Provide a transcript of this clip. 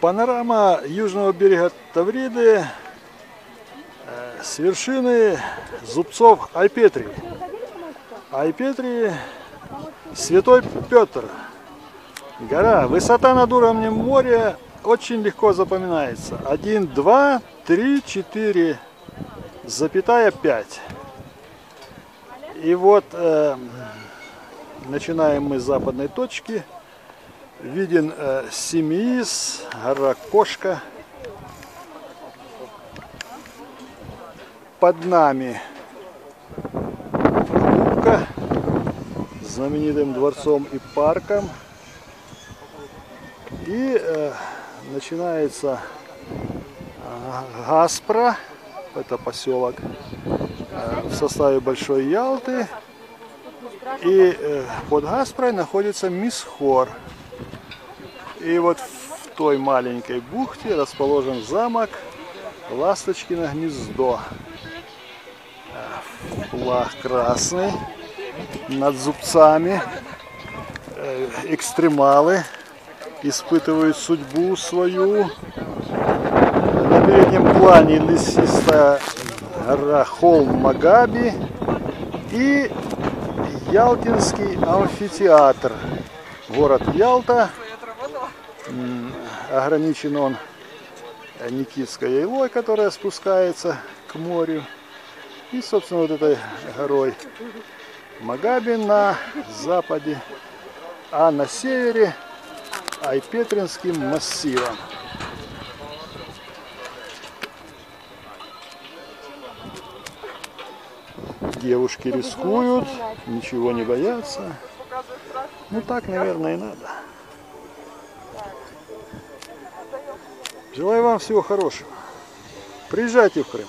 Панорама южного берега Тавриды э, с вершины зубцов Айпетри. Айпетри Святой Петр. Гора. Высота над уровнем моря очень легко запоминается. 1, 2, 3, 4, запятая 5. И вот э, начинаем мы с западной точки. Виден э, Семиис, гора Кошка. Под нами с знаменитым дворцом и парком. И э, начинается э, Гаспра, это поселок э, в составе Большой Ялты. И э, под Гаспрой находится Мисхор. И вот в той маленькой бухте расположен замок Ласточкино гнездо. Э, Флаг красный над зубцами. Э, Экстремалы испытывают судьбу свою. На переднем плане лесистая гора холм Магаби и Ялтинский амфитеатр. Город Ялта. Ограничен он Никитской Яйлой, которая спускается к морю. И, собственно, вот этой горой Магаби на западе, а на севере Айпетринским массивом. Девушки рискуют, ничего не боятся. Ну так, наверное, и надо. Желаю вам всего хорошего. Приезжайте в Крым.